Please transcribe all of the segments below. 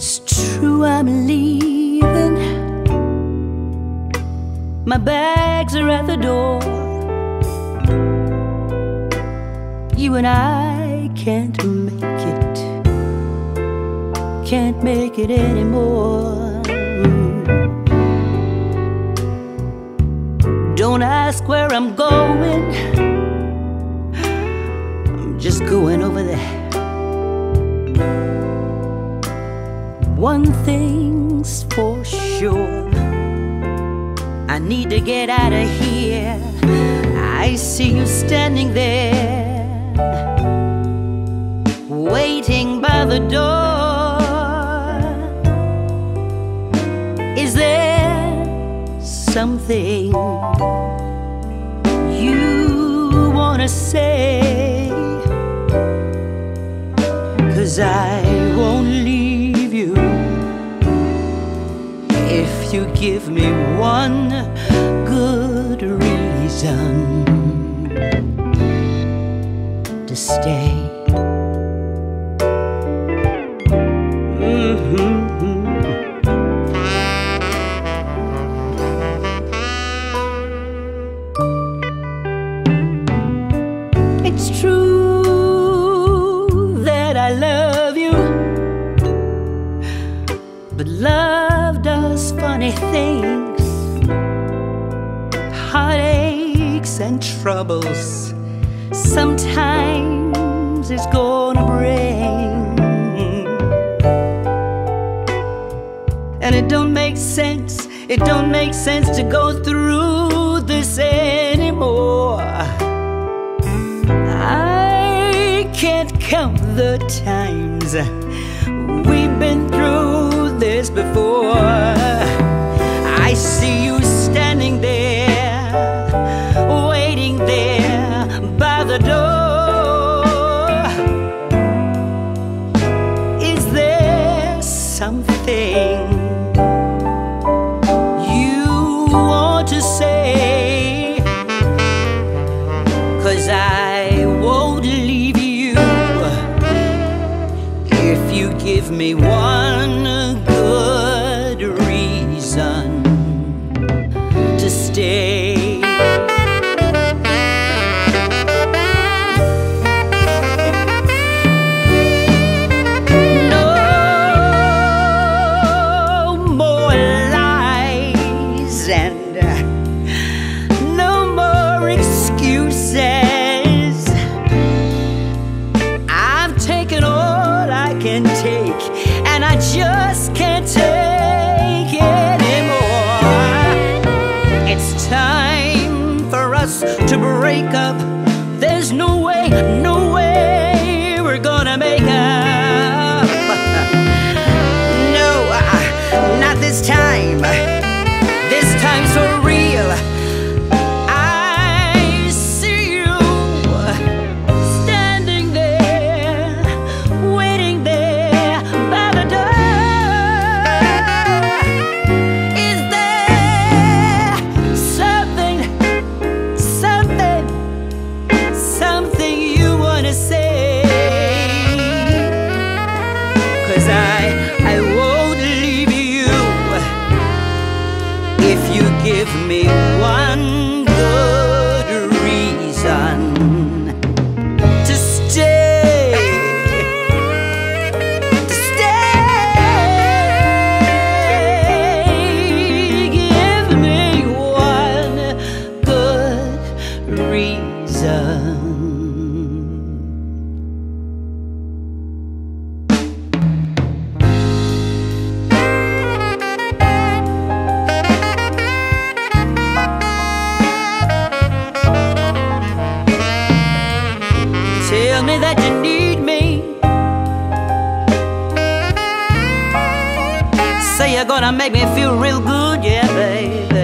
It's true, I'm leaving. My bags are at the door. You and I can't make it, can't make it anymore. Don't ask where I'm going, I'm just going over there. One thing's for sure. I need to get out of here. I see you standing there, waiting by the door. Is there something you wanna say? Cause I won't leave you give me one good reason to stay. Mhm. It's true things, heartaches and troubles. Sometimes it's gonna bring, and it don't make sense. It don't make sense to go through this anymore. I can't count the times we've been through this before. Something you want to say? Cause I won't leave you if you give me one Time for us to break up. There's no way, no give me you're gonna make me feel real good, yeah, baby.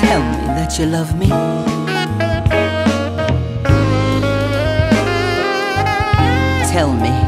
Tell me that you love me. Tell me